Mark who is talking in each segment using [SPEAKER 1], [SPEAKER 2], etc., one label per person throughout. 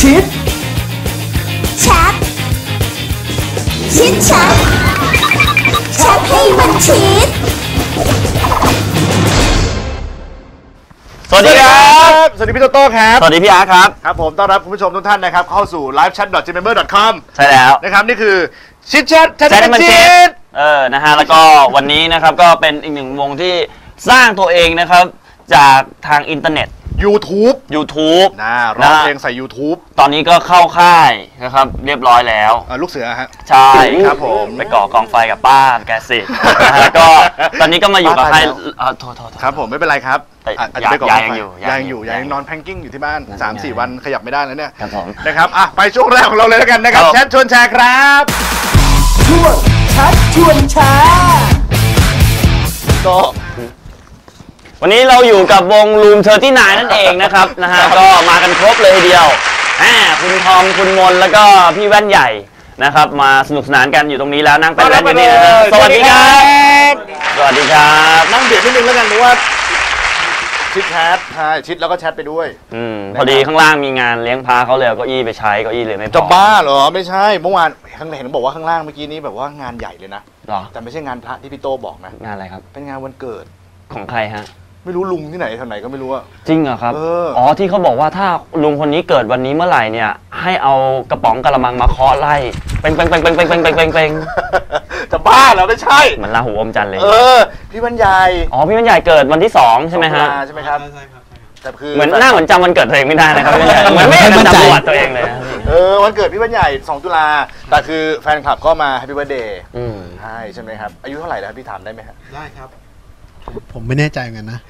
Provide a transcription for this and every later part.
[SPEAKER 1] ชิด
[SPEAKER 2] แชทชิดแชทแชทให้มันชิด
[SPEAKER 3] สวัสดีครับ
[SPEAKER 4] สวัสดีพี่โตโต้ครับ
[SPEAKER 3] สวัสดีพี่อาร์ตครับ
[SPEAKER 4] ครับผมต้อนรับคุณผู้ชมทุกท่านนะครับ เข้าสู่ livechat.gmember.com
[SPEAKER 3] ใช่แล้ว
[SPEAKER 4] นะครับ นี่คือชิดแชทแชท
[SPEAKER 3] แซนมัน
[SPEAKER 4] ชิ
[SPEAKER 3] เช
[SPEAKER 4] ด
[SPEAKER 3] ดเออ นะฮะ แล้วก็วันนี้นะครับ ก็เป็นอีกหนึ่งวงที่สร้างตัวเองนะครับ จากทางอินเทอร์เน็ต
[SPEAKER 4] YouTube
[SPEAKER 3] YouTube
[SPEAKER 4] นะร้องเพลงใส่ YouTube
[SPEAKER 3] ตอนนี้ก็เข้าค่ายนะครับ เรียบร้อยแล้ว
[SPEAKER 4] อ่าลูกเสือฮะ
[SPEAKER 3] ใช่
[SPEAKER 4] ครับผม
[SPEAKER 3] ไปก่อกองไฟกับป้าแกสินะฮะแล้วก็ตอนนี้ก็มาอยู่กับค่าย
[SPEAKER 4] ป้าตายแล้ว
[SPEAKER 3] เอ่อโทษโทษโทษ
[SPEAKER 4] ครับผมไม่เป็นไรครับ
[SPEAKER 3] แต่
[SPEAKER 4] อะอาจจะไปก่อน
[SPEAKER 3] ยายยังอยู่
[SPEAKER 4] ยายยังอยู่
[SPEAKER 3] ยาย
[SPEAKER 4] ยาย
[SPEAKER 3] ยัง
[SPEAKER 4] ยังนอน planking อยู่ที่บ้าน
[SPEAKER 3] นั่น
[SPEAKER 4] 3 4
[SPEAKER 3] ไง
[SPEAKER 4] วันขยับไม่ได้แล้วเนี่ย
[SPEAKER 3] ครับผม
[SPEAKER 4] นะครับอะไปช่วงแรกของเราเลยแล้วกันนะครับ
[SPEAKER 3] ครับ
[SPEAKER 4] แชทชวนแชร์ครับ
[SPEAKER 1] ช่วงแชทชวนแชร์
[SPEAKER 4] ก็
[SPEAKER 3] วันนี้เราอยู่กับวงรูมเทอร์ที่นนั่นเองนะครับ นะฮะก็มากันครบเลยทีเดียวแหมคุณทอมคุณมนแล้วก็พี่แว่นใหญ่นะครับ มาสนุกสนานกันอยู่ตรงนี้แล้วนั่งเป็นแว่นอยู่นี่นะฮะสวัสดีครับ สวัสดีครับ
[SPEAKER 4] นั่งเบียดนิดนึงแล้วกันเพราะว่าชิดแชทใช่ชิดแล้วก็แชทไปด้วย
[SPEAKER 3] อืมพอดีข้างล่างมีงานเลี้ยงพาเขาเลยเอาเก้าอี้ไปใช้เก้าอี้เลยไม่พอ
[SPEAKER 4] จะบ้าเหรอไม่ใช่เมื่อวานข้างเห็นบอกว่าข้างล่างเมื่อกี้นี้แบบว่างานใหญ่เลยนะ
[SPEAKER 3] เหรอ
[SPEAKER 4] แต่ไม่ใช่งานพระที่พี่โตบอกนะ
[SPEAKER 3] งานอะไรครับ
[SPEAKER 4] เป็นงานวันเกิด
[SPEAKER 3] ของใครฮะ
[SPEAKER 4] ไม่รู้ลุงที่ไหนแถวไหนก็ไม่รู้อะ
[SPEAKER 3] จริงเหรอครับ
[SPEAKER 4] เออ
[SPEAKER 3] อ๋อที่เขาบอกว่าถ้าลุงคนนี้เกิดวันนี้เมื่อไหร่เนี่ย ให้เอากระป๋องกระมังมาเคาะไล่เป่งเป่งเป่งเป่งเป่งเป่งเป่งเป่งเป่ง
[SPEAKER 4] จะบ้าเหรอไม่ใช่
[SPEAKER 3] เหมือนลาหูอมจันทร์เลย
[SPEAKER 4] เออ พี่บรรยาย
[SPEAKER 3] อ๋อพี่มันใหญ่เกิดวันที่สองใช่ไหมฮะ
[SPEAKER 4] ตุลาใช่ไหมครับ แต่คือ
[SPEAKER 3] เหมือนหน้าเหมือนจำวันเกิดตัวเองไม่ได้นะครับพี่มันใหญ่เหมือนไม่เห็นจำประวัติตัวเองเลยนะ
[SPEAKER 4] เออวันเกิดพี่แว่นใหญ่2ตุลาแต่คือแฟนคลับก็มา happy birthday
[SPEAKER 3] อืม
[SPEAKER 4] ใช่ใช่ไหมครับ อายุเท่าไหร่แล้วครับพี่ถามได้ไหมครับ
[SPEAKER 5] ได้ครับ ผมไม่แน่ใจเหมือนกันนะ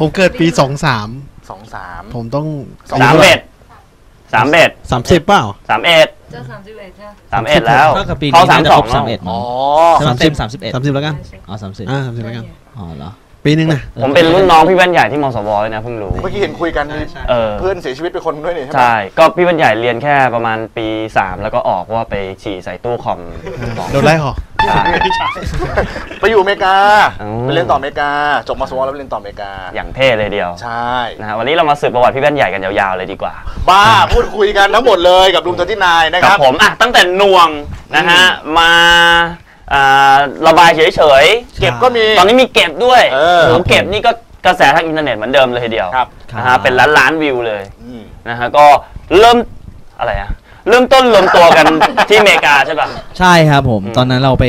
[SPEAKER 5] ผมเกิดปีสองสาม
[SPEAKER 4] สองสาม
[SPEAKER 5] ผมต้อง
[SPEAKER 3] สามเอ็ดสามเอ็ด
[SPEAKER 5] สามสิบเปล่า
[SPEAKER 3] สามเอ็ด
[SPEAKER 6] จะสามสิบเอ็ดใช่ไหม
[SPEAKER 3] สามเอ็ดแล้ว
[SPEAKER 7] เท่ากับปีนี้
[SPEAKER 3] เขาสามสอง
[SPEAKER 7] น่าจะครบสามเอ็ด
[SPEAKER 4] อ๋อ
[SPEAKER 7] ใช่ไหมเต็มสามสิบเอ็ด
[SPEAKER 5] สามสิบแล้วกัน
[SPEAKER 7] อ๋อสามสิบ
[SPEAKER 5] อ่าสามสิบแล้วกัน
[SPEAKER 7] อ๋อเหรอ
[SPEAKER 5] ปีหนึ่งนะ
[SPEAKER 3] ผมเป็นรุ่นน้องพี่แว่นใหญ่ที่มสวเลยนะเพิ่งรู้
[SPEAKER 4] เมื่อกี้เห็นคุยกันมี
[SPEAKER 3] เออ
[SPEAKER 4] เพื่อนเสียชีวิตไปคนด้วยนี่ใช่ไหม
[SPEAKER 3] ใช่ก็พี่แว่นใหญ่เรียนแค่ประมาณปี 3 แล้วก็ออกเพราะว่าไปฉี่ใส่ตู้คอมของ
[SPEAKER 5] โดนไล่หรอ
[SPEAKER 3] ใช่
[SPEAKER 4] ไปอยู่อเมริกา
[SPEAKER 3] อ๋อ
[SPEAKER 4] ไปเรียนต่ออเมริกา จบมสวแล้วไปเรียนต่ออเมริกา
[SPEAKER 3] อย่างเท่เลยเดียว
[SPEAKER 4] ใช่
[SPEAKER 3] นะฮะวันนี้เรามาสืบประวัติพี่แว่นใหญ่กันยาวๆเลยดีกว่า
[SPEAKER 4] บ้าพูดคุยกันทั้งหมดเลยกับลุงเทอร์ที่นายนะ
[SPEAKER 3] ค
[SPEAKER 4] ค
[SPEAKER 3] รั
[SPEAKER 4] รั
[SPEAKER 3] บบ ผมอะตั้งแต่หน่วงนะฮะมาอ่าระบายเฉยๆ
[SPEAKER 4] เก็บก็มี
[SPEAKER 3] ตอนนี้มีเก็บด้วย
[SPEAKER 4] เออ
[SPEAKER 3] โหเก็บนี่ก็กระแสทางอินเทอร์เน็ตเหมือนเดิมเลยทีเดียว
[SPEAKER 4] ครับ
[SPEAKER 3] นะฮะเป็นล้านล้านๆวิวเลย
[SPEAKER 4] อืม
[SPEAKER 3] นะฮะก็เริ่มอะไรอะ เริ่มต้นรวมตัวกัน ที่อเมริกาใช่ป่ะ
[SPEAKER 7] ใช่ครับผม
[SPEAKER 3] อืม
[SPEAKER 7] ตอนนั้นเราไป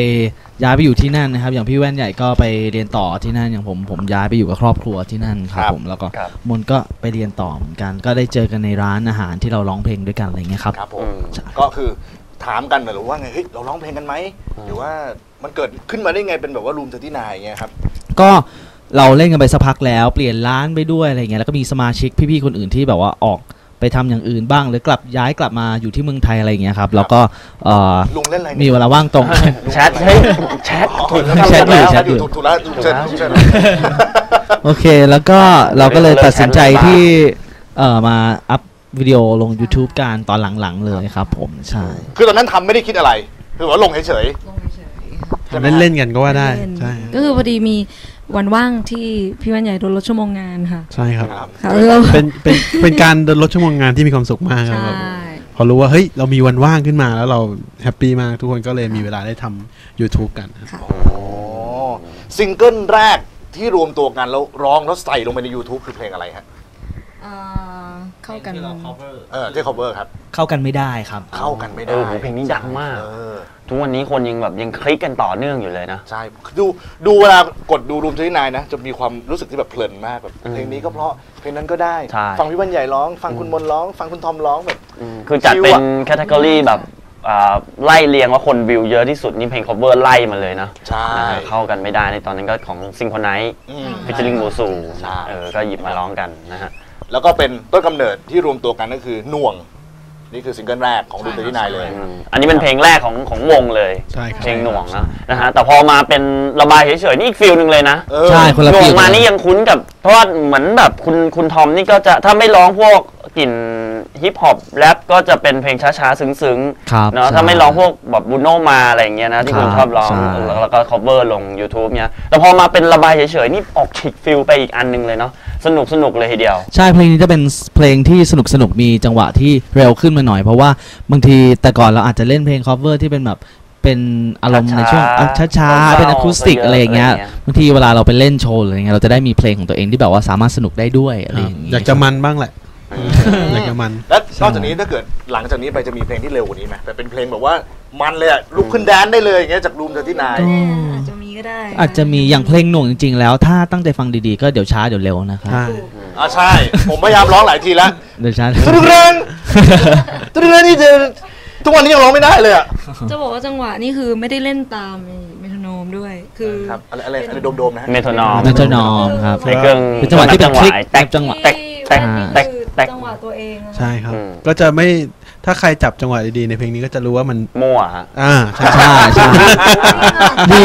[SPEAKER 7] ย้ายไปอยู่ที่นั่นนะครับ อย่างพี่แว่นใหญ่ก็ไปเรียนต่อที่นั่นอย่างผมผมย้ายไปอยู่กับครอบครัวที่นั่นครับ
[SPEAKER 4] ครับ
[SPEAKER 7] ผมแล้วก็
[SPEAKER 3] ครับ
[SPEAKER 7] มนก็ไปเรียนต่อเหมือนกัน ก็ได้เจอกันในร้านอาหารที่เราร้องเพลงด้วยกันอะไรเงี้ยครับ
[SPEAKER 4] ครับผ
[SPEAKER 3] อื
[SPEAKER 4] ม
[SPEAKER 3] ม
[SPEAKER 4] ก็คือถามกันหรือว่าไง เฮ้ย เราร้องเพลงกันไหม หรือว่ามันเกิดขึ้นมาได้ไงเป็นแบบว่ารูมเทอร์ที่นายเงี้ยครับ
[SPEAKER 7] ก็เราเล่นกันไปสักพักแล้ว เปลี่ยนร้านไปด้วยอะไรเงี้ยแล้วก็มีสมาชิกพี่ๆคนอื่นที่แบบว่าออก ไปทำอย่างอื่นบ้าง หรือกลับย้ายกลับมาอยู่ที่เมืองไทยอะไรเงี้ยครับแล้วก็เอ่อ
[SPEAKER 4] ลุงเล่นอะไร
[SPEAKER 7] มี
[SPEAKER 4] เนี่ย
[SPEAKER 7] เวลาว่างตรง
[SPEAKER 3] แชทเฮ้ยแชทถูกแล้ว
[SPEAKER 7] แชทอยู่
[SPEAKER 3] แล้ว
[SPEAKER 7] แชทอยู่
[SPEAKER 4] ถูกถูกแล้วถูกเชิญถูกเชิญ
[SPEAKER 7] โอเคแล้วก็เราก็เลยตัดสินใจที่เอ่อมาอัพวิดีโอลง YouTube กันตอนหลังๆเลยครับผมใช่
[SPEAKER 4] คือตอนนั้นทำไม่ได้คิดอะไรคือว่าลงเฉย
[SPEAKER 6] ลงเฉยๆค่ะ
[SPEAKER 5] เล่นเล่นๆกันก็ว่าได้
[SPEAKER 6] เล่น
[SPEAKER 5] ใช่
[SPEAKER 6] ก็คือพอดีมี วันว่างที่พี่แว่นใหญ่โดนลดชั่วโมงงานค่ะ
[SPEAKER 5] ใช่ครับ
[SPEAKER 4] ๆครับ
[SPEAKER 6] ค่ะแล้วเรา
[SPEAKER 5] เป็นเป็นเป็นการโดนลดชั่วโมงงานที่มีความสุขมากครับ
[SPEAKER 6] ใช่
[SPEAKER 5] แบบพอรู้ว่าเฮ้ยเรามีวันว่างขึ้นมาแล้วเรา happy มากทุกคนก็เลยมีเวลาได้ทำ YouTube กันครับ
[SPEAKER 4] โอ้ซิงเกิลแรกที่รวมตัวกันแล้วร้องแล้วใส่ลงไปใน YouTube คือเพลงอะไรฮะ
[SPEAKER 6] เอ่อ เข้ากัน
[SPEAKER 4] เออที่ cover ครับ
[SPEAKER 7] เข้ากันไม่ได้ครับ
[SPEAKER 4] เข้ากันไม่
[SPEAKER 3] เอ
[SPEAKER 4] ได้
[SPEAKER 3] อโหเพลงนี้ดังมาก
[SPEAKER 4] เออ
[SPEAKER 3] ทุกวันนี้คนยังแบบยังคลิกกันต่อเนื่องอยู่เลยนะ
[SPEAKER 4] ใช่ดูดูเวลากดดู Room39 นะ จะมีความรู้สึกที่แบบเพลินมากแบบ
[SPEAKER 3] อืม
[SPEAKER 4] เพลงนี้ก็เพราะเพลงนั้นก็ได้
[SPEAKER 3] ใช่
[SPEAKER 4] ฟังพี่แว่นใหญ่ร้องฟังคุณมนต์ร้อง ฟังคุณทอมร้องแบบ
[SPEAKER 3] คือจัด
[SPEAKER 4] ชิว
[SPEAKER 3] เป็น
[SPEAKER 4] อะ
[SPEAKER 3] category แบบอ่าไล่เรียงว่าคนวิวเยอะที่สุดนี่เพลง cover ไล่มาเลยนะ
[SPEAKER 4] ใช่
[SPEAKER 3] นะฮะเข้ากันไม่ได้ในตอนนั้นก็ของซิงโคไนท์
[SPEAKER 4] อืม
[SPEAKER 3] ฟิชเชอริงโมซู
[SPEAKER 4] ใช่
[SPEAKER 3] เออก็หยิบมาร้องกันนะฮะ
[SPEAKER 4] แล้วก็เป็นต้นกำเนิดที่รวมตัวกันก็คือหน่วง นี่คือซิงเกิลแรกของรูมที่นายเลย
[SPEAKER 3] อืมอันนี้เป็นเพลงแรกของของวงเลย
[SPEAKER 5] ใช่ครับ
[SPEAKER 3] เพลงหน่วงนะนะฮะแต่พอมาเป็นระบายเฉยๆนี่อีกฟิลหนึ่งเลยนะ
[SPEAKER 4] เออ
[SPEAKER 7] ใช่ คนละ
[SPEAKER 3] หน่ว
[SPEAKER 7] ฟี
[SPEAKER 3] ง
[SPEAKER 7] ล
[SPEAKER 3] มานี่ยังคุ้นกับเพราะว่าเหมือนแบบคุณคุณทอมนี่ก็จะถ้าไม่ร้องพวก กลิ่นฮิปฮอปแรปก็จะเป็นเพลงช้าๆ ซึ้งๆ
[SPEAKER 7] ครับ
[SPEAKER 3] เนาะ
[SPEAKER 7] ใช่
[SPEAKER 3] ถ้าไม่ร้องพวกแบบบูโนมาอะไรอย่างเงี้ยนะที่คุณ
[SPEAKER 7] ครับ
[SPEAKER 3] ชอบร้อง
[SPEAKER 7] ใช่
[SPEAKER 3] แล้วแล้วก็ cover ลง YouTube เนี้ยแต่พอมาเป็นระบายเฉยๆ นี่ออกฉีกฟิลไปอีกอันหนึงเลยเนาะสนุกสนุกเลยทีเดียว
[SPEAKER 7] ใช่เพลงนี้จะเป็นเพลงที่สนุกสนุกมีจังหวะที่เร็วขึ้นมาหน่อย เพราะว่าบางทีแต่ก่อนเราอาจจะเล่นเพลง cover ที่เป็นแบบเป็นอารมณ์ในช่วง
[SPEAKER 3] ช้าๆ
[SPEAKER 7] อะช้าๆ
[SPEAKER 3] เบาๆ
[SPEAKER 7] เป็นอะคูสติก
[SPEAKER 3] เยอะ
[SPEAKER 7] อะไรอย่างเงี้ย
[SPEAKER 3] อะไรอย่างเงี้ย
[SPEAKER 7] บางทีเวลาเราไปเล่นโชว์หรืออะไรเงี้ยเราจะได้มีเพลงของตัวเองที่แบบว่าสามารถสนุกได้ด้วยอะไรอย่างเงี้ย
[SPEAKER 5] อยากจะมันบ้างแหละ อยากจะมัน
[SPEAKER 4] แล้วนอกจากนี้ถ้าเกิดหลังจากนี้ไปจะมีเพลงที่เร็วกว่านี้ไหมแต่เป็นเพลงแบบว่ามันเลยอะลุกขึ้นแดนได้เลยอย่างเงี้ยจากรูมเธอที่นาย
[SPEAKER 7] ก็
[SPEAKER 6] อาจจะมีก็ได้
[SPEAKER 7] อาจจะมีอย่างเพลงหน่วงจริงๆแล้ว ถ้าตั้งใจฟังดีๆก็เดี๋ยวช้าเดี๋ยวเร็วนะครับ
[SPEAKER 5] ใช่
[SPEAKER 4] อ่าใช่ ผมพยายามร้องหลายทีแล้ว
[SPEAKER 7] เดี๋ยวช้า
[SPEAKER 4] ตุกเรงตุกเรงนี่จะทุกวันนี้ยังร้องไม่ได้เลยอะ
[SPEAKER 6] จะบอกว่าจังหวะนี่คือไม่ได้เล่นตามเมโทรโนมด้วย คือ
[SPEAKER 4] ครับอะไรอะไรอะไรโดมๆนะฮะ
[SPEAKER 7] metronome metro nome ครับ
[SPEAKER 3] ในเครื่อง
[SPEAKER 7] เป็นจังหวะที่เป็นคลิก
[SPEAKER 3] แตก
[SPEAKER 7] จังหวะ
[SPEAKER 3] แตกแตก แตกแตก
[SPEAKER 6] จังหวะตัวเองอะ
[SPEAKER 5] ใช่ครับ
[SPEAKER 3] อืม
[SPEAKER 5] ก็จะไม่ถ้าใครจับจังหวะดีๆในเพลงนี้ก็จะรู้ว่ามัน
[SPEAKER 3] มั่วฮะ
[SPEAKER 5] อ่าใช่
[SPEAKER 7] ใช่ใช่ดี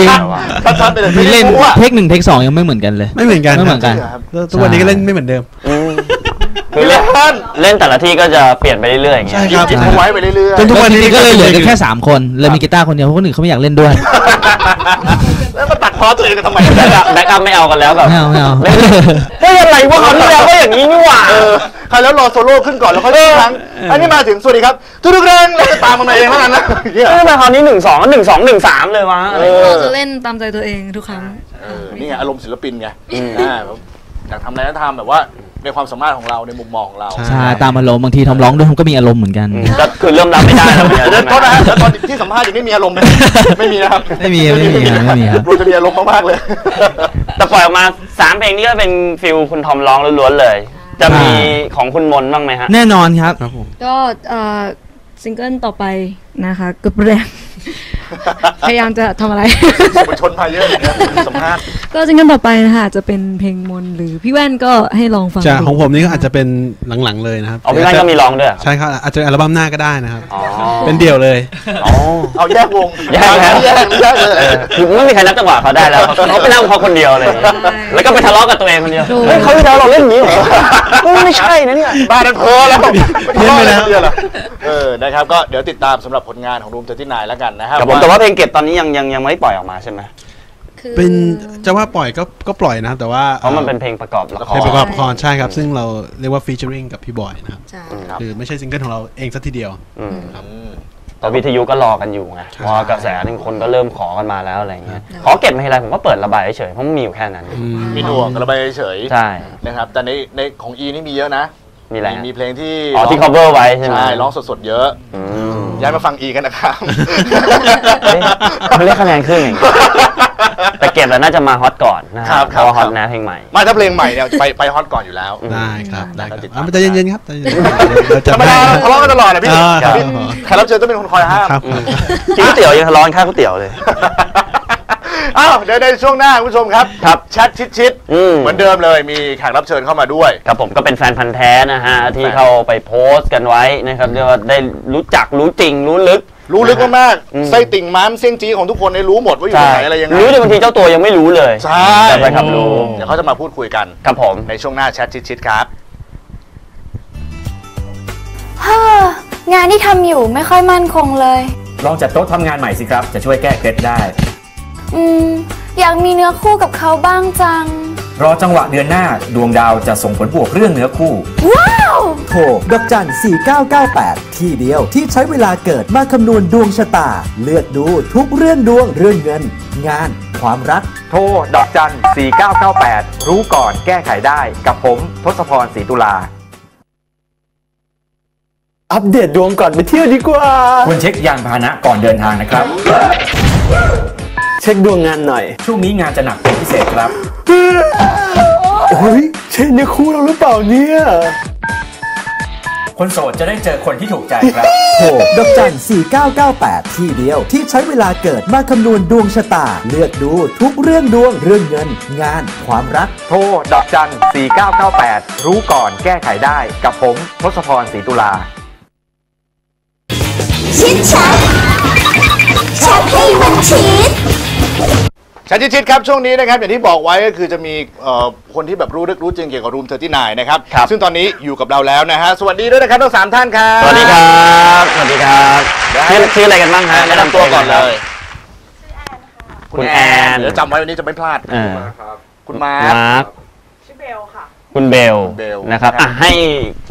[SPEAKER 4] ชัดๆไปเลย
[SPEAKER 7] มีเล่น
[SPEAKER 4] รู้อะ
[SPEAKER 7] take หนึ่ง take สองยังไม่เหมือนกันเลย
[SPEAKER 5] ไม่เหมือนกัน
[SPEAKER 7] ไม่เหมือนกัน
[SPEAKER 5] ครับแล้วทุกวันนี้ก็เล่นไม่เหมือนเดิม
[SPEAKER 3] อืมคือเล่นเล่นแต่ละที่ก็จะเปลี่ยนไปเรื่อยๆอย่างเงี้ย
[SPEAKER 5] ใช่ครับ
[SPEAKER 4] จิตเอาไว้ไปเรื่อย
[SPEAKER 5] จนทุกวันนี้
[SPEAKER 7] จริงๆก็เลยเหลือกันแค่ 3 คนเลยมีกีตาร์คนเดียวเพราะคนอื่นเขาไม่อยากเล่นด้วย
[SPEAKER 4] ๆ แล้วมาตัดพอตัวเองกันทำไม
[SPEAKER 3] แบ็กอัพแบ็กอัพไม่เอากันแล้วแบบ
[SPEAKER 7] ไม่เอาไม่เอา
[SPEAKER 3] เล่นเฮ้ยอะไรวะคราวที่แล้วก็อย่างนี้นี่หว่า
[SPEAKER 4] เออใครแล้วรอโซโล่ขึ้นก่อนแล้วค่อยขึ้นครั้ง อันนี้มาถึงสวัสดีครับตุกเรงแล้วก็ตามมันมาเองแล้วกันนะอย่างเงี้ย
[SPEAKER 3] เออทำไมคราวนี้หนึ่งสองหนึ่งสองหนึ่งสามเลยวะอะไร
[SPEAKER 4] เออ
[SPEAKER 6] เราจะเล่นตามใจตัวเองทุกครั้ง
[SPEAKER 4] เออนี่ไงอารมณ์ศิลปินไง
[SPEAKER 3] อืม
[SPEAKER 4] อ่าแบบอยากทำอะไรก็ทำแบบว่า ในความสามารถของเราในมุมมองของเรา
[SPEAKER 5] ใช่
[SPEAKER 7] ใช่ตามอารมณ์บางทีทอมร้องด้วยทอมก็มีอารมณ์เหมือนกัน
[SPEAKER 3] อืมก็คือเริ่มรับไม่ได้แล้วเหมือนกัน
[SPEAKER 4] เดี๋ยว
[SPEAKER 3] ใช่ไหม
[SPEAKER 4] โทษนะฮะแล้วตอนที่สัมภาษณ์อยู่ไม่มีอารมณ์ไหมไม่มีนะครับ
[SPEAKER 7] ไม่มีไม่มีครับไม่มีครับ
[SPEAKER 4] รู้จะมีอารมณ์มากๆเลย
[SPEAKER 3] แต่ปล่อยออกมาสามเพลงนี้ก็เป็น feel คุณทอมร้องล้วนๆเลย จะมีของคุณมนต์บ้างไหมฮะ
[SPEAKER 7] แน่นอนครับ
[SPEAKER 5] ครับผม
[SPEAKER 6] ก็เอ่อซิงเกิลต่อไปนะคะกึบแรง พยายามจะทำอะไร
[SPEAKER 4] มวลชนมาเยอะเลยนะสัมภาษณ์
[SPEAKER 6] ก็ซิงเกิลต่อไปนะคะจะเป็นเพลงมนต์หรือพี่แว่นก็ให้ลองฟัง
[SPEAKER 5] จะ
[SPEAKER 6] ดู
[SPEAKER 5] ของผมนี่ก็อาจจะเป็นหลังๆเลยนะครับ
[SPEAKER 3] เอาพี่แว่นก็มีร้องด้วยเหรอ
[SPEAKER 5] ใช่ครับอาจจะอัลบั้มหน้าก็ได้นะครับ
[SPEAKER 3] อ๋อ
[SPEAKER 5] เป็นเดี่ยวเลย
[SPEAKER 3] อ๋อ
[SPEAKER 4] เอาแยกวง
[SPEAKER 3] แยกแล้ว
[SPEAKER 4] แยกแยกเลย
[SPEAKER 3] เออคือไม่มีใครนับจังหวะเขาได้แล้วเขาเขาไปนั่งของเขาคนเดียวเลย แล้วก็ไปทะเลาะกับตัวเองคนเดียวเฮ้ยเขาที่แล้วเราเล่นอย่างนี้เหรอเฮ้ยไม่ใช่นะเนี่ย
[SPEAKER 4] บ้านนั้นเพ้อแล้ว
[SPEAKER 5] เพี้ยนไปแล้ว
[SPEAKER 4] เพี้ยนเหรอ เออนะครับก็เดี๋ยวติดตามสำหรับผลงานของรูมเจอที่นายแล้วกันนะฮะ
[SPEAKER 3] ครับผมแต่ว่าเพลงเก็บตอนนี้ยังยังยังไม่ปล่อยออกมาใช่ไหม
[SPEAKER 6] คือ
[SPEAKER 5] เป็นจะว่าปล่อยก็ก็ปล่อยนะครับแต่ว่า
[SPEAKER 3] เพราะมันเป็นเพลงประกอบละค
[SPEAKER 5] เพลงประกอบละครรใช่ครับ ซึ่งเราเรียกว่า featuring กับพี่บอยนะครับ
[SPEAKER 6] ใช่
[SPEAKER 4] ครับ
[SPEAKER 5] คือไม่ใช่ซิงเกิลของเราเองสักทีเดียว
[SPEAKER 3] อืม
[SPEAKER 4] อืม
[SPEAKER 3] แต่วิทยุก็รอกันอยู่ไง
[SPEAKER 5] ใช่
[SPEAKER 3] เพราะว่ากระแสนี่คนก็เริ่มขอกันมาแล้วอะไรเงี้ยขอเก็บไม่เป็นไรผมก็เปิดระบายเฉยๆเพราะมันมีอยู่แค่นั้น
[SPEAKER 5] อืม
[SPEAKER 4] มีหน่วงกระบายเฉย
[SPEAKER 3] ใช่
[SPEAKER 4] ๆนะครับแต่ในในของอีนี่มีเยอะนะ
[SPEAKER 3] มีอะไร
[SPEAKER 4] มี
[SPEAKER 3] ฮะ
[SPEAKER 4] มีเพลงที่
[SPEAKER 3] อ๋อที่ cover ไว้ใช่ไหม
[SPEAKER 4] ใช่ร้องสดๆเยอะ
[SPEAKER 3] อืม
[SPEAKER 4] ย้ายมาฟังอีกันนะครับ
[SPEAKER 3] เฮ้ยเขาเรียกคะแนนขึ้นอย่างงี้แต่เก็บแล้วน่าจะมาฮอตก่อนนะค
[SPEAKER 4] ครั
[SPEAKER 3] รั
[SPEAKER 4] บบ
[SPEAKER 3] เพราะว่า
[SPEAKER 4] ค
[SPEAKER 3] ฮ
[SPEAKER 4] รั
[SPEAKER 3] อบตนะเพลงใหม่
[SPEAKER 4] ไมาถ้าเพลงใหม่เนี่ยไปไปฮอตก่อนอยู่แล้ว
[SPEAKER 5] ได้ครับได้ครับ
[SPEAKER 4] ติดตาม
[SPEAKER 5] อะมันใจเย็นๆครับใจเย็นๆเรา
[SPEAKER 4] ธ
[SPEAKER 5] จะ
[SPEAKER 4] รรมดาทะเลาะกันตลอดนะพี่
[SPEAKER 5] อ่าครับ
[SPEAKER 4] พี่แขกรับเชิญต้องเป็นคนคอยห้าม
[SPEAKER 5] ครับ
[SPEAKER 3] กินก๋วยเตี๋ยวยังทะเลาะกันค่าก๋วยเตี๋ยวเลย
[SPEAKER 4] อ้าวเดี๋ยวในช่วงหน้าคุณผู้ชมครับ
[SPEAKER 3] ครับ
[SPEAKER 4] แชทชิด
[SPEAKER 3] อืม
[SPEAKER 4] ๆเหมือนเดิมเลยมีแขกรับเชิญเข้ามาด้วย
[SPEAKER 3] ครับผมก็เป็นแฟนพันธ์แท้นะฮะ ที่เข้าไปโพสต์กันไว้นะครับเรียกว่าได้รู้จักรู้จริงรู้ลึก
[SPEAKER 4] รู้ลึกมาก
[SPEAKER 3] อืม
[SPEAKER 4] ๆไส้ติ่งม้ามเสี่ยงจีของทุกคนในยรู้หมดว่าอยู่ตร
[SPEAKER 3] ใช่
[SPEAKER 4] งไหนอะไรยังไง
[SPEAKER 3] รู้จนบางทีเจ้าตัวยังไม่รู้เลย
[SPEAKER 4] ใช่
[SPEAKER 3] แต่ไปครับรู้
[SPEAKER 4] เดี๋ยวเขาจะมาพูดคุยกัน
[SPEAKER 3] ครับผม
[SPEAKER 4] ในช่วงหน้าแชทชิดๆครับ
[SPEAKER 2] ฮ่างานที่ทำอยู่ไม่ค่อยมั่นคงเลย
[SPEAKER 8] ลองจัดโต๊ะทำงานใหม่สิครับ จะช่วยแก้เคล็ดได้
[SPEAKER 2] อืม อยากมีเนื้อคู่กับเขาบ้างจัง
[SPEAKER 8] รอจังหวะเดือนหน้าดวงดาวจะส่งผลบวกเรื่องเนื้อคู่
[SPEAKER 2] ว้าว
[SPEAKER 1] โทรดอกจัน 4998 ที่เดียวที่ใช้เวลาเกิดมาคำนวณดวงชะตา เลือกดูทุกเรื่องดวงเรื่องเงิน งาน ความรัก
[SPEAKER 8] โทรดอกจัน 4998 รู้ก่อนแก้ไขได้กับผมทศพรศรีตุลา
[SPEAKER 1] อัปเดตดวงก่อนไปเที่ยวดีกว่า
[SPEAKER 8] ควรเช็คยานพาหนะก่อนเดินทางนะครับ
[SPEAKER 1] เช็คดวงงานหน่อย
[SPEAKER 8] ช่วงนี้งานจะหนักเป็นพิเศษครับ
[SPEAKER 1] เฮ้ยใช่เนื้อคู่เราหรือเปล่าเนี่ย
[SPEAKER 8] คนโสดจะได้เจอคนที่ถูกใจครับ
[SPEAKER 1] โทรดอกจัน 4998 ที่เดียวที่ใช้เวลาเกิดมาคำนวณดวงชะตา เลือกดูทุกเรื่องดวงเรื่องเงิน งาน ความรัก
[SPEAKER 8] โทรดอกจัน 4998 รู้ก่อนแก้ไขได้กับผมทศพรศรีตุลา
[SPEAKER 2] ชิดชัดชัดให้มันชิด
[SPEAKER 4] แชทชิดๆครับช่วงนี้นะครับอย่างที่บอกไว้ก็คือจะมีเอ่อคนที่แบบรู้ลึกรู้จริงเกี่ยวกับ Room Thirty Nine นะครับ
[SPEAKER 3] ครับ
[SPEAKER 4] ซึ่งตอนนี้อยู่กับเราแล้วนะฮะสวัสดีด้วยนะครับทั้งสามท่านครับ
[SPEAKER 3] สวัสดีครับ สวัสดีครับ
[SPEAKER 4] เดี๋ยวให้
[SPEAKER 3] ชื่อชื่ออะไรกันบ้างฮะ
[SPEAKER 4] แนะนำตัวก่อนเลย
[SPEAKER 3] คุณแอน
[SPEAKER 4] เดี๋ยวจำไว้วันนี้จะไม่พลาด
[SPEAKER 3] เออ
[SPEAKER 4] คุณมาร์ค
[SPEAKER 3] มาร์ค
[SPEAKER 4] คุณ
[SPEAKER 3] คุณเบล
[SPEAKER 4] เบล
[SPEAKER 3] นะครับ
[SPEAKER 4] ครับ
[SPEAKER 3] อะให้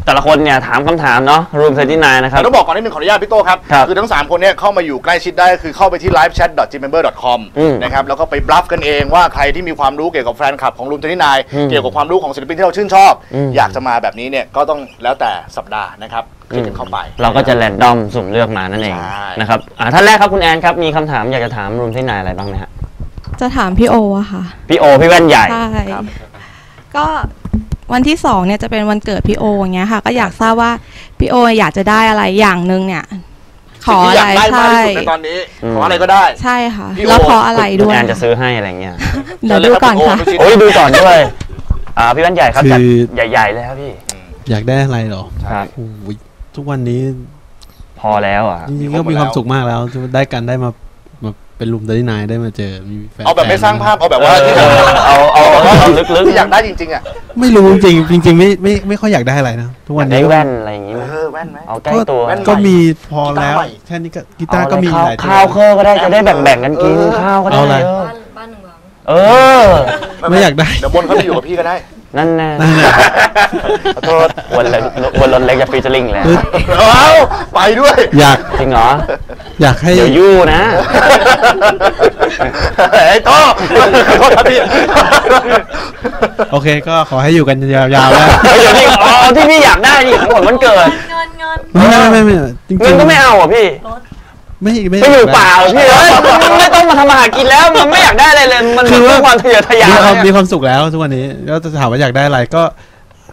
[SPEAKER 3] แต่ละคนเนี่ยถามคำถามเนาะ Room Thirty Nine นะครับ
[SPEAKER 4] แต่ต้องบอกก่อนนิดนึงขออนุญาตพี่โต้ครับ
[SPEAKER 3] ครับ
[SPEAKER 4] อทั้ง 3 คนเนี่ยเข้ามาอยู่ใกล้ชิดได้ก็คือเข้าไปที่ livechat.gmember.com
[SPEAKER 3] อืม
[SPEAKER 4] นะครับแล้วก็ไปบลัฟกันเองว่าใครที่มีความรู้เกี่ยวกับแฟนคลับของลุงเทนนี่นาย
[SPEAKER 3] อืม
[SPEAKER 4] เกี่ยวกับความรู้ของศิลปินที่เราชื่นชอบ
[SPEAKER 3] อืม
[SPEAKER 4] อยากจะมาแบบนี้เนี่ยก็ต้องแล้วแต่สัปดาห์นะครับคลิกกันเข้าไป
[SPEAKER 3] เราก็จะแรนดอมสุ่มเลือกมานั่นเอง
[SPEAKER 4] ใช่
[SPEAKER 3] นะครับอะท่านแรกครับคุณแอนครับมีคำถามอยากจะถามรูมเซตินายอะไรบ้างไหมฮะ
[SPEAKER 9] จะถามพี่โออะค่ะ
[SPEAKER 3] พี่โอพี่แว่นใหญ่
[SPEAKER 9] ใช่ก็ วันที่สองเนี่ยจะเป็นวันเกิดพี่โออย่างเงี้ยค่ะ ก็อยากทราบว่าพี่โออยากจะได้อะไรอย่างหนึ่งเนี่ย ขอ
[SPEAKER 4] สิ่งที่
[SPEAKER 9] อะ
[SPEAKER 4] อยา
[SPEAKER 9] ไร
[SPEAKER 4] กได้มาก
[SPEAKER 9] ใช่
[SPEAKER 4] ที่สุดในตอนนี้
[SPEAKER 3] อืม
[SPEAKER 4] ขออะไรก็ได้
[SPEAKER 9] ใช่ค่ะ
[SPEAKER 4] พี่โอ
[SPEAKER 9] แล้วเพราะอะไร
[SPEAKER 3] คุ
[SPEAKER 9] ด้
[SPEAKER 3] ณ
[SPEAKER 9] วย
[SPEAKER 3] แอนจะซื้อให้อะไรเงี้ย
[SPEAKER 9] เดี๋ยวดูก่อนค่ะ
[SPEAKER 4] เชิญเลยรับ
[SPEAKER 3] โอ้ยดูก่อนด้วย อ่าพี่แว่นใหญ่ครับ
[SPEAKER 5] คือ
[SPEAKER 3] จัดใหญ่ๆเลยครับพี่
[SPEAKER 5] อยากได้อะไรเหรอ
[SPEAKER 3] ครับ
[SPEAKER 5] โอ้ยทุกวันนี้
[SPEAKER 3] พอแล้วอะ
[SPEAKER 5] จริงๆก็มีความสุขมากแล้วได้กันได้มามา เป็นลุมเดลี่นายได้มาเจอมีแฟน
[SPEAKER 4] เอาแบบไม่สร้างภาพเอาแบบว่าที่
[SPEAKER 3] เออเอาเอาเอาเอาลึกๆ
[SPEAKER 4] ที่อยากได้จริงๆอะ
[SPEAKER 5] ไม่รู้จริงๆจริง ๆ ไม่ไม่ไม่ค่อยอยากได้อะไรนะทุกวัน
[SPEAKER 3] ได้
[SPEAKER 5] นี้
[SPEAKER 3] แว่นอะไรอย่างงี้ไหม
[SPEAKER 4] เออแว่นไหม
[SPEAKER 3] เอาใกล้ตัว
[SPEAKER 4] แว่น
[SPEAKER 5] ก็มีพอ
[SPEAKER 4] กีตาร์
[SPEAKER 5] แล้ว
[SPEAKER 4] ใหม่
[SPEAKER 5] แค่นี้ก็กีตาร์ก็มี
[SPEAKER 3] เอ
[SPEAKER 5] หลาย
[SPEAKER 3] อะไรข้าวข้าวเคอก็ได้จะได้แบ่งๆกันกิน
[SPEAKER 4] เออ
[SPEAKER 3] ข้าวก็ได้
[SPEAKER 5] เอาอะไร
[SPEAKER 3] เยอะ
[SPEAKER 6] บ้านบ้านหนึ่งหลัง
[SPEAKER 3] เออ
[SPEAKER 5] ไม่อยากได้
[SPEAKER 4] เดี๋ยวบนเขาไปอยู่กับพี่ก็ได้
[SPEAKER 3] นั่นแน่
[SPEAKER 5] นั่นแหละ
[SPEAKER 3] ขอโทษวันเล็กวันรถเล็กจะฟีเจอริ่งแล้ว
[SPEAKER 4] เอาไปด้วย
[SPEAKER 5] อยาก
[SPEAKER 3] จริงเหรอ
[SPEAKER 5] อยากให้
[SPEAKER 3] เดี๋ยวยู่นะ
[SPEAKER 4] ไอ้โต้ขอโทษครับพี่
[SPEAKER 5] โอเค ก็ขอให้อยู่กันยาวๆแล้ว
[SPEAKER 3] เฮ้ยเดี๋ยวนี่อ๋อที่พี่อยากได้นี่ของผมมันเกิด
[SPEAKER 6] เงินเงิน
[SPEAKER 5] ไม่ไม่ไม่ไม่จริงๆ
[SPEAKER 3] เงินก็ไม่เอาอะพี่
[SPEAKER 5] ไม่ไม่
[SPEAKER 3] ไปอยู่เปล่าพี่เอ้ยไม่ต้องมาทำมาหากินแล้ว มันไม่อยากได้อะไรเลย มัน
[SPEAKER 5] คือ
[SPEAKER 3] ทุ
[SPEAKER 5] ว่าก
[SPEAKER 3] วันทะเยอทะยาน
[SPEAKER 5] มีความ
[SPEAKER 3] เนี่ย
[SPEAKER 5] มีความสุขแล้วทุกวันนี้ก็จะถามว่าอยากได้อะไรก็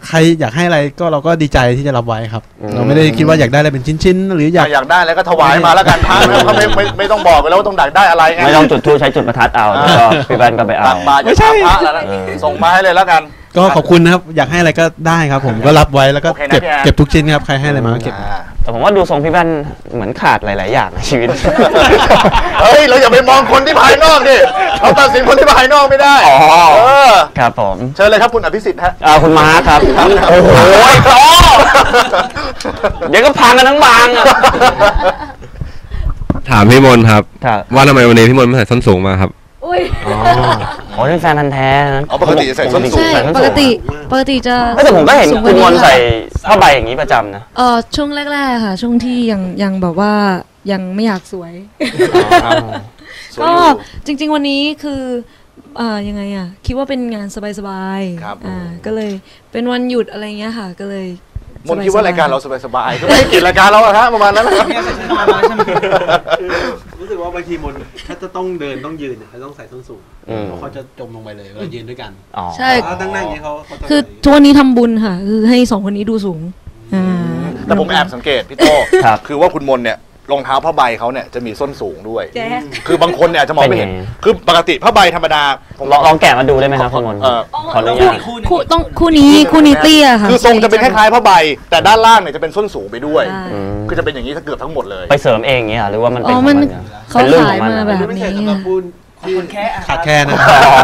[SPEAKER 5] ใครอยากให้อะไรก็เราก็ดีใจที่จะรับไว้ครับ เราไม่ได้คิดว่าอยากได้อะไรเป็นชิ้นๆ หรืออยาก
[SPEAKER 4] อยากได้แล้วก็ถวายมาแล้วกันพระนะเขาไม่ไม่ไม่ต้องบอกไปแล้วว่าต้องดักได้อะไรไง
[SPEAKER 3] ไม่ต้องจุดทูปใช้จุดประทัดเอาแล้วก็พี่แบนก็ไปเอา
[SPEAKER 4] ตักบาตรจะพระแล้วนะ
[SPEAKER 3] เออ
[SPEAKER 4] ส่งมาให้เลยแล้วกัน
[SPEAKER 5] ก็ขอบคุณนะครับ อยากให้อะไรก็ได้ครับผมก็รับไว้แล้วก็
[SPEAKER 4] โอเคนะ
[SPEAKER 5] เก็บ
[SPEAKER 4] พี่แอน
[SPEAKER 5] เก็บทุกชิ้นครับ ใครให้อะไรมาก็เก็บ
[SPEAKER 4] อ่า
[SPEAKER 3] แต่ผมว่าดูทรงพี่แบนเหมือนขาดหลาย ๆ อย่างในชีวิต
[SPEAKER 4] เฮ้ย เราอย่าไปมองคนที่ภายนอกดิเราตัดสินคนที่ภายนอกไม่ได้
[SPEAKER 3] อ๋อ
[SPEAKER 4] เออ
[SPEAKER 3] ครับผม
[SPEAKER 4] เชิญเลยครับคุณอภิสิทธิ์ฮะ
[SPEAKER 3] อ่าคุณมาร์คครับ โอ้โหไอ้โตเดี๋ยวก็พังกันทั้งบางอะ
[SPEAKER 10] ถามพี่มนต์ครับ
[SPEAKER 3] ครับ
[SPEAKER 10] ว่าทำไมวันนี้พี่มนต์ไม่ใส่ส้นสูงมาครับ
[SPEAKER 6] อุ้ย
[SPEAKER 3] อ๋อโอ้เป็นแฟนพันธ์แท้นะ
[SPEAKER 4] อ๋อปกติจะใส่ส้นสูง
[SPEAKER 6] ใช่
[SPEAKER 3] ใส่ส้น
[SPEAKER 6] ป
[SPEAKER 3] สู
[SPEAKER 6] ก
[SPEAKER 3] ง
[SPEAKER 6] ติปกติจะ
[SPEAKER 3] เอ้ยแต่ผมก็เห็น
[SPEAKER 6] สูงก
[SPEAKER 3] คุ
[SPEAKER 6] ว่า
[SPEAKER 3] ณมนต์ใส่
[SPEAKER 6] ค่ะ
[SPEAKER 3] ผ้าใบอย่างนี้ประจำนะ
[SPEAKER 6] เออช่วงแรกๆค่ะ ช่วงที่ยังยังแบบว่ายังไม่อยากสวย
[SPEAKER 4] สวย
[SPEAKER 6] ก็
[SPEAKER 4] อยู่
[SPEAKER 6] จริงๆวันนี้คือ อ่ายังไงอะ คิดว่าเป็นงานสบาย
[SPEAKER 4] ครับ
[SPEAKER 6] ๆอ่าก็เลยเป็นวันหยุดอะไรเงี้ยค่ะ ก็เลย
[SPEAKER 4] มนต์คิดว่ารายการเราสบายๆก็ไม่ให้เกียรติรายการเราอะฮะประมาณนั้นนะครับ
[SPEAKER 5] รู้สึกว่าบางทีมนถ้าจะต้องเดินต้องยืนเขาต้องใส่ส้นสูง
[SPEAKER 3] อืม
[SPEAKER 5] เขาจะจมลงไปเลยเวลายืนด้วยกัน
[SPEAKER 3] อ๋อ
[SPEAKER 6] ใช่
[SPEAKER 5] ถ้าตั้งนั่งอย่างนี้เขาเขาจะ
[SPEAKER 6] คือทุกวันนี้ทำบุญค่ะ คือให้สองคนนี้ดูสูงอ่า
[SPEAKER 4] แต่ผมแอบสังเกตพี่โต
[SPEAKER 3] ครับ
[SPEAKER 4] คือว่าคุณมนต์เนี่ย รองเท้าผ้าใบเขาเนี่ยจะมีส้นสูงด้วย
[SPEAKER 6] แจ๊ค
[SPEAKER 4] คือบางคนเนี่ยอาจจะมองไม่เห็น
[SPEAKER 3] เป็นไง
[SPEAKER 4] คือปกติผ้าใบธรรมดาผม
[SPEAKER 3] ลองลองแกะมาดูได้ไหมครับคุณมนต์
[SPEAKER 4] เออ
[SPEAKER 3] ขออนุญาต
[SPEAKER 6] คู่ต้องคู่นี้คู่นี้เตี้ยค่ะ
[SPEAKER 4] คือทรงจะเป็นคล้ายๆผ้าใบ แต่ด้านล่างเนี่ยจะเป็นส้นสูงไปด้วย
[SPEAKER 6] ใช่
[SPEAKER 3] อืม
[SPEAKER 4] คือจะเป็นอย่างนี้ถ้าเกือบทั้งหมดเลย
[SPEAKER 3] ไปเสริมเองอย่างเงี้ยหรือว่ามัน
[SPEAKER 6] อ๋
[SPEAKER 3] เป็น
[SPEAKER 6] อ
[SPEAKER 3] ของ
[SPEAKER 6] มัน
[SPEAKER 3] มันเนี่ย
[SPEAKER 6] เขา
[SPEAKER 3] เป็นรุ่น
[SPEAKER 6] ขา
[SPEAKER 3] ของมันอะ
[SPEAKER 6] ยมาแบบนี้
[SPEAKER 5] ที่ขาดแค่นะ
[SPEAKER 3] อ๋อ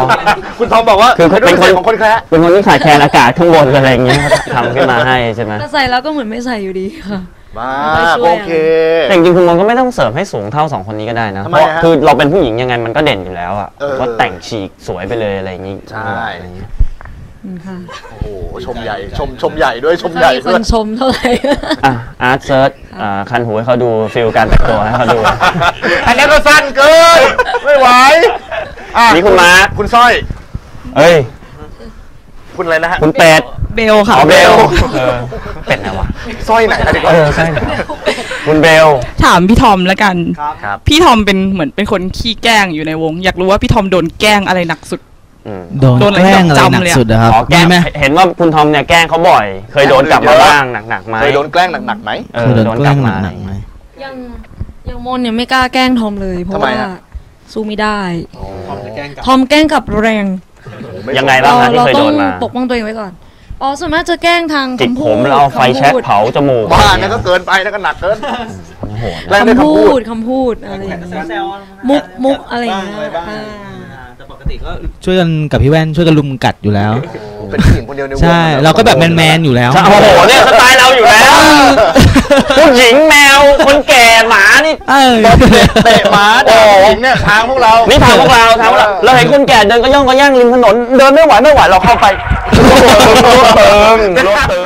[SPEAKER 4] คุณทอมบอกว่า
[SPEAKER 3] คือ
[SPEAKER 4] เป็น
[SPEAKER 3] เป็นคน
[SPEAKER 4] ของคนแคระ
[SPEAKER 3] เป็นคนที่ขาดแคลนอากาศข้างบนอะไรอย่างเงี้ยทำขึ้นมาให้ใช่ไหม
[SPEAKER 6] แต่ใส่แล้วก็เหมือนไม่ใส่อยู่ดีค่ะ
[SPEAKER 4] มา
[SPEAKER 6] ไปช่วย
[SPEAKER 4] โอเค
[SPEAKER 3] แต่จริงๆคุณมนต์ก็ไม่ต้องเสริมให้สูงเท่าสองคนนี้ก็ได้นะ
[SPEAKER 4] ทำ
[SPEAKER 3] เพ
[SPEAKER 4] ไม
[SPEAKER 3] ราะ
[SPEAKER 4] ฮะ
[SPEAKER 3] คือเราเป็นผู้หญิงยังไงมันก็เด่นอยู่แล้วอะ
[SPEAKER 4] เออ
[SPEAKER 3] ว่าแต่งฉีกสวยไปเลยอะไรอย่างงี้
[SPEAKER 4] ใช่
[SPEAKER 3] อะไรอย่างงี้
[SPEAKER 6] อืมค่ะ
[SPEAKER 4] โอ้โหชมใหญ่ชมชมใหญ่ด้วยชม
[SPEAKER 6] ไม่
[SPEAKER 4] ใหญ่
[SPEAKER 6] มีค
[SPEAKER 4] ด้วย
[SPEAKER 6] นชมเท่าไหร่
[SPEAKER 3] อะอาร์ตเซิร์ชอ่าคันหูให้เขาดูฟิลการแต่งตัวให้เขาดู
[SPEAKER 4] อันนี้ก็สั้นเกินไม่ไหวอะ
[SPEAKER 3] นี่คุณมาร์ค
[SPEAKER 4] คุณสร้อย
[SPEAKER 3] เอ้ย
[SPEAKER 4] คุณอะไรนะฮะ
[SPEAKER 3] คุณเป็ด
[SPEAKER 9] เบลค่ะ
[SPEAKER 3] อ๋อเบลเออเป็ดนะวะ
[SPEAKER 4] สร้อยไหนนะดีกว่า
[SPEAKER 3] เออใช่คุณเบล
[SPEAKER 11] ถามพี่ทอมแล้วกัน
[SPEAKER 3] ครับ
[SPEAKER 11] พี่ทอมเป็นเหมือนเป็นคนขี้แกล้งอยู่ในวง อยากรู้ว่าพี่ทอมโดนแกล้งอะไรหนักสุด
[SPEAKER 3] อืม
[SPEAKER 7] โดน
[SPEAKER 11] โดนอะไร
[SPEAKER 7] แกล้งอะไร
[SPEAKER 11] จำ
[SPEAKER 7] หนัก
[SPEAKER 11] เลยอะ
[SPEAKER 7] สุดนะครับ
[SPEAKER 3] อ๋อแกล้
[SPEAKER 7] มี
[SPEAKER 3] ง
[SPEAKER 7] ไหม
[SPEAKER 3] เห็นว่าคุณทอมเนี่ยแกล้งเขาบ่อย เคยโดนกลับมาบ้างหนักๆไหม
[SPEAKER 4] เคยโดนแกล้งหนักๆไหม
[SPEAKER 3] เอ
[SPEAKER 7] เค
[SPEAKER 3] อย
[SPEAKER 7] โดน
[SPEAKER 3] โดน
[SPEAKER 7] แก
[SPEAKER 3] ก
[SPEAKER 7] ล้
[SPEAKER 3] ลับ
[SPEAKER 7] ง
[SPEAKER 3] มา
[SPEAKER 7] หนักๆไหม
[SPEAKER 6] ยังยังมนเนี่ยไม่กล้าแกล้งทอมเลย เพราะ
[SPEAKER 4] ทำไม
[SPEAKER 6] ว่า
[SPEAKER 4] ฮะ
[SPEAKER 6] สู้ไม่ได้
[SPEAKER 5] ทอมจะแกล้งกลับ
[SPEAKER 6] ทอมแกล้งกลับแรง
[SPEAKER 3] ยังไงบ้าง
[SPEAKER 6] เรา
[SPEAKER 3] นะที่
[SPEAKER 6] เรา
[SPEAKER 3] เคย
[SPEAKER 6] ต้
[SPEAKER 3] โด
[SPEAKER 6] อง
[SPEAKER 3] นมา
[SPEAKER 6] ปกป้องตัวเองไว้ก่อน อ๋อส่วนมากจะแกล้งทาง
[SPEAKER 3] จิก
[SPEAKER 6] คำ
[SPEAKER 3] ผ
[SPEAKER 6] พูด
[SPEAKER 3] มแล้วเอาไฟแช็ก
[SPEAKER 6] คำพูด
[SPEAKER 3] เผาจมูก
[SPEAKER 4] บ้าเนี่ยก็เกินไปนะก็หนักเกิน
[SPEAKER 3] โอ้โห
[SPEAKER 4] แกล้งด้วย
[SPEAKER 6] คำ
[SPEAKER 4] คำ
[SPEAKER 6] พู
[SPEAKER 4] พู
[SPEAKER 6] ด
[SPEAKER 4] ด
[SPEAKER 6] คำพูดอะไรอย่างเงี้ยมุกมุกอะไรอย่างเงี้ยอ่า
[SPEAKER 7] แต่ปกติก็ช่วยกันกับพี่แว่นช่วยกันลุมกัดอยู่แล้ว
[SPEAKER 4] เป็นผู้หญิงคนเดียวในวง
[SPEAKER 7] ใช่ เราก็แบบแมนๆอยู่แล้ว
[SPEAKER 3] ใช่โอ้โหเนี่ยสไตล์เราอยู่แล้ว
[SPEAKER 7] ใผู้
[SPEAKER 3] หญิงแมวคนแก่หมานี่
[SPEAKER 7] เออ
[SPEAKER 4] เตะหมาด่าผู้หญิงเนี่ยทางพวกเรา
[SPEAKER 3] นี่
[SPEAKER 4] นี่
[SPEAKER 3] ทางพวกเราทางพวกเราเราเห็นคนแก่เดินก็ย่องก็ย่างริมถนนเดินไม่ไหวไม่ไหวเราเข้าไปรวบตึงรวบตึง